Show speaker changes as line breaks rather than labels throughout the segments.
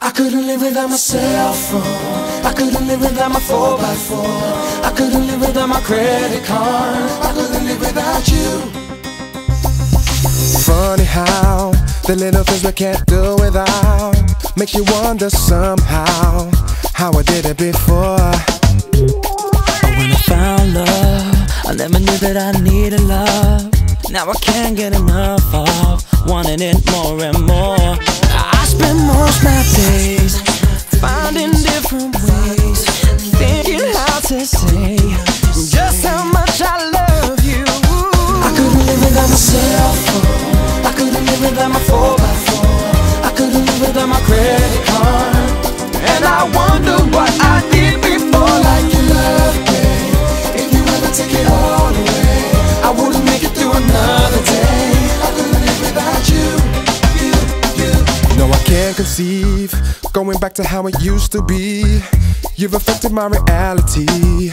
I couldn't live without my cell phone. I couldn't live without my 4x4. I couldn't live without my credit card. I couldn't live without you.
Funny how the little things we can't do without makes you wonder somehow how I did it before.
Oh, when I found love, I never knew that I needed love. Now I can't get enough of wanting it more and more. I spend most
conceive going back to how it used to be. You've affected my reality,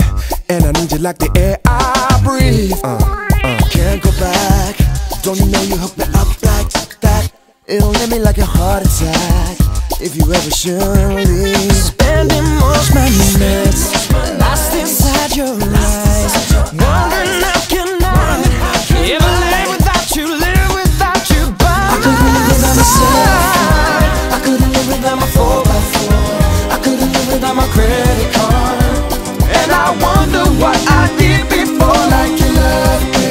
and I need you like the air I breathe. Uh, uh.
Can't go back. Don't you know you hooked me up like that? It'll hit me like a heart attack. If you ever should
without you,
love me.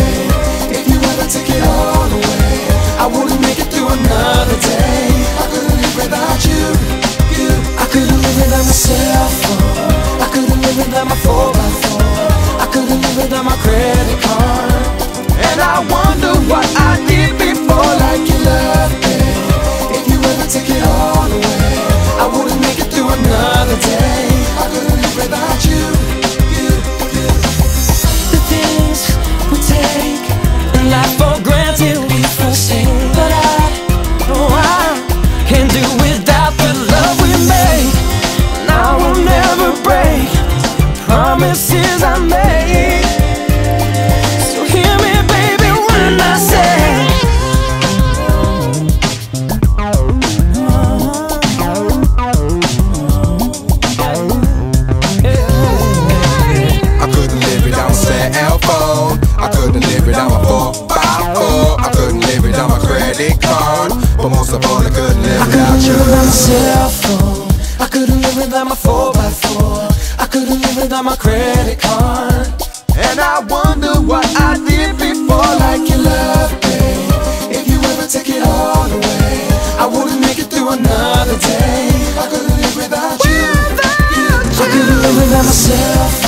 If you ever take it all away, I wouldn't make it through another day. I couldn't live without you, you. I couldn't live without my cell phone, I couldn't live without my 4x4, I couldn't live without my credit card.
And I wonder what I
without
credit card. But most of all, I couldn't live
I
without
couldn't
you.
live without my cell phone. I couldn't live without my 4x4. I couldn't live without my credit card.
And I wonder what I did before.
Like your love, babe. If you ever take it all away, I wouldn't make it through another day. I couldn't live without you. I couldn't live without my